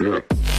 Yeah.